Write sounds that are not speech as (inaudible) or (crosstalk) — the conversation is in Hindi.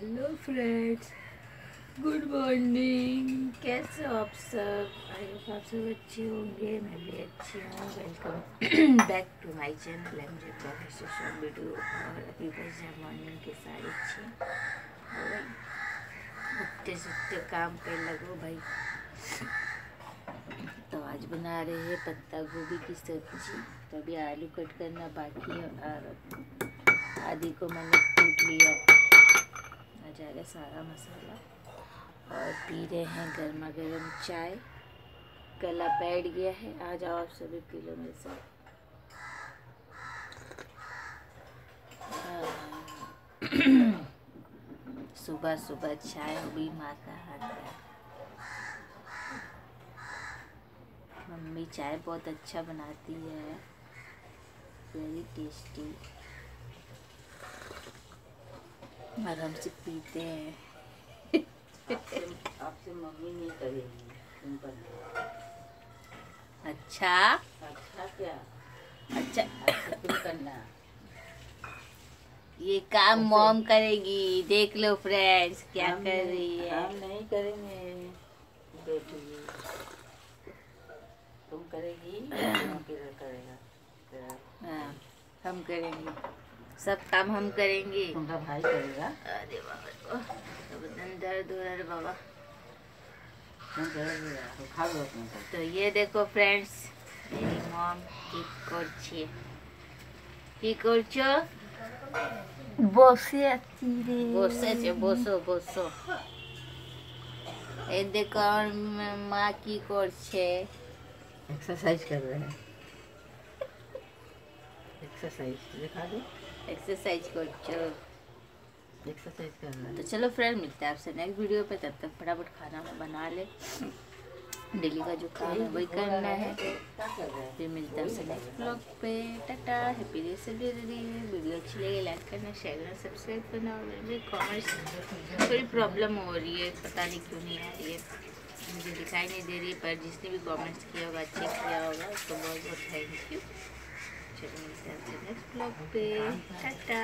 हेलो फ्रेंड्स गुड मॉर्निंग कैसे हो आप सब? आई होप आप सब अच्छे होंगे, मैं भी अच्छी हूँ. Welcome back to my channel M J professor video और अभी बस है मॉर्निंग के साढ़े छः उठते सुठते काम पे लगो भाई। तो आज बना रहे हैं पत्ता गोभी की सब्ज़ी। तो अभी आलू कट करना बाकी है और आदि को मैंने कूट लिया। आ जाएगा सारा मसाला। और पी रहे हैं गर्मा गर्म चाय। गला बैठ गया है। आ जाओ आप सभी पी लो मेरे साथ। सुबह सुबह चाय हुई माँ का हाथ मम्मी चाय बहुत अच्छा बनाती है। वेरी टेस्टी हम सिर्फ़ पीते हैं। आपसे मम्मी नहीं करेगी अच्छा? अच्छा क्या? अच्छा। अच्छा तुम करना। ये काम मॉम करेगी देख लो फ्रेंड्स क्या कर रही है। हम नहीं करेंगे। बेटी तुम करेगी (coughs) करेगा। हाँ, हम करेंगे। सब काम हम करेंगे तुम्हारा भाई करेगा अरे बाबा ओह, तो बदन दर्द हो रहा है बाबा तुम करेगा तो खा लो तुम सब তো ইয়ে দেখো ফ্রেন্ডস মেরি মম কি করছে কি করছো বসে আছি রে বসেছে বসো বসো এই দেখো আমার ম- মা কি করছে एक्सरसाइज कर रहे हैं एक्सरसाइज एक्सरसाइज एक्सरसाइज तो चलो फ्रेंड मिलते हैं आपसे नेक्स्ट वीडियो पे। तब तक फटाफट खाना बना ले। डेली का जो काम है वही करना है। फिर मिलते हैं आपसे नेक्स्ट ब्लॉग पे। टाटा हैप्पी डे से वीडियो अच्छी लगी लाइक करना शेयर करना सब्सक्राइब करना। और मेरे कॉमर्स थोड़ी प्रॉब्लम हो रही है। पता नहीं क्यों नहीं आ रही है। मुझे दिखाई नहीं दे रही पर जिसने भी कॉमेंट्स किया होगा चेक किया होगा उसको बहुत बहुत थैंक यू चलो मिलते हैं आपसे नेक्स्ट ब्लॉग पे टाटा